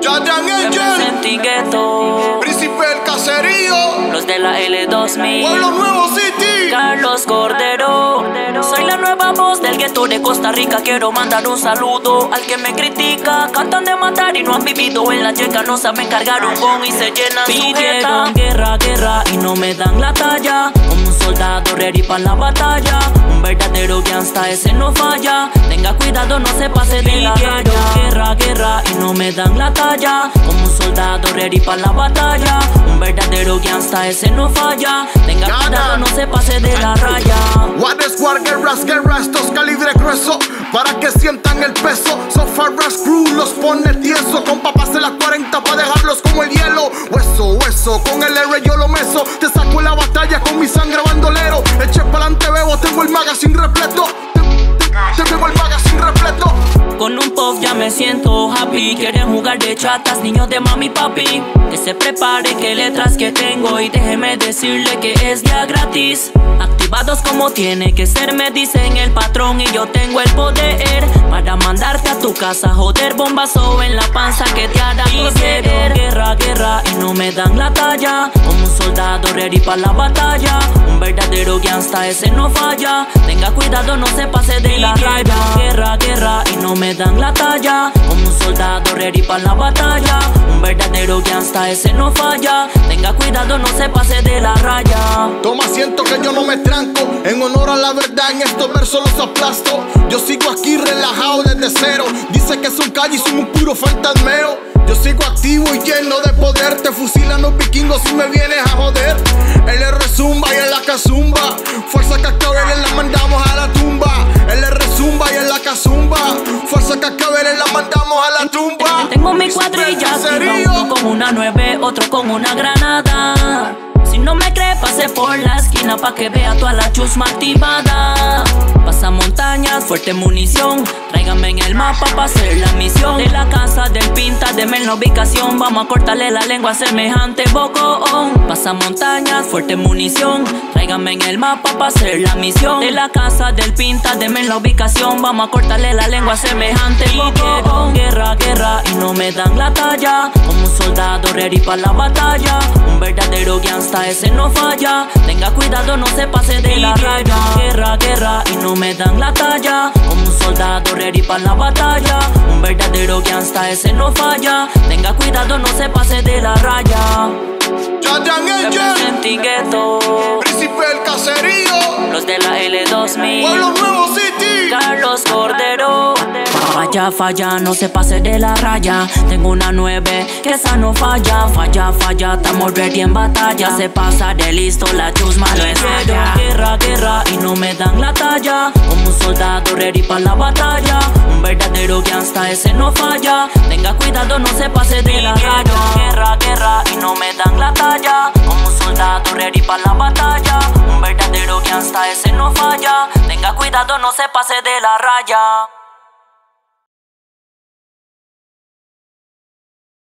Yadran Angel, Sentí gueto. Príncipe del Caserío, Los de la L2000. Pueblo Nuevo City. Carlos Cordero. Soy la nueva voz del gueto de Costa Rica. Quiero mandar un saludo al que me critica. Cantan de matar y no han vivido en la checa. No saben cargar un gong y se llenan Pidieron guerra, guerra y no me dan la talla. Como un soldado ready para la batalla. Un verdadero gangsta ese no falla. Tenga cuidado, no se pase de la raya. Guerra, guerra y no me dan la talla. Como un soldado ready para la batalla. Un verdadero gangsta ese no falla. Tenga cuidado, no se pase de la raya. What is war, guerras, guerras, estos calibres gruesos Para que sientan el peso Sofarras crew los pone tieso Con papas de las 40 para dejarlos como el hielo Hueso, hueso, con el R yo lo meso Te saco en la batalla con mi sangre bandolero Eche pa'lante bebo, tengo el magazine repleto el repleto Con un pop ya me siento happy. Quieren jugar de chatas, niños de mami papi. Que se prepare que letras que tengo. Y déjeme decirle que es ya gratis. Activados como tiene que ser Me dicen el patrón. Y yo tengo el poder Para mandarte a tu casa. Joder, bombazo en la panza que te hará proceder Guerra, guerra y no me dan la talla. Como un soldado ready para la batalla. Un verdadero gangsta ese no falla. Tenga cuidado, no se pase de la raya no me dan la talla. Como un soldado ready para la batalla. Un verdadero gangsta ese no falla. Tenga cuidado, no se pase de la raya. Toma asiento que yo no me tranco. En honor a la verdad en estos versos los aplasto. Yo sigo aquí relajado desde cero. Dice que son calles y son un puro fantasmeo. Yo sigo activo y lleno de poder. Te fusilan los vikingos si me vienes a joder. El R zumba y en la cazumba Fuerza cascabeles la mandamos a la tumba. El R zumba y en la cazumba Fuerza cascabeles la mandamos a la tumba Tengo mi cuadrilla, uno con una nueve, otro con una granada. Si no me cree, pase por la esquina pa' que vea toda la chusma activada. Pasa montañas, fuerte munición. Tráigame en el mapa pa' hacer la misión. De la casa del pinta, deme la ubicación. Vamos a cortarle la lengua a semejante bocón. Montañas, fuerte munición. Tráigame en el mapa pa' hacer la misión. De la casa del pinta, deme la ubicación. Vamos a cortarle la lengua a semejante. Guerra, guerra y no me dan la talla. Como un soldado ready para la batalla. Un verdadero gangsta ese no falla. Tenga cuidado, no se pase de la raya. Guerra, guerra y no me dan la talla. Como un soldado ready para la batalla. Un verdadero gangsta ese no falla. Tenga cuidado, no se pase de la raya. Sentí gueto. Príncipe del Caserío Los de la L2000. Pueblo Nuevo City Carlos Cordero. Falla, falla, no se pase de la raya. Tengo una nueve, que esa no falla. Falla, falla, estamos ready en batalla. Se pasa de listo, la chusma no es. Guerra, guerra, y no me dan la talla. Como un soldado ready para la batalla. Un verdadero gangsta, ese no falla. Tenga cuidado, no se pase de la raya. Guerra, guerra, y no me dan la talla. Como un soldado ready para la batalla. Un verdadero gangsta, ese no falla. Tenga cuidado, no se pase de la raya.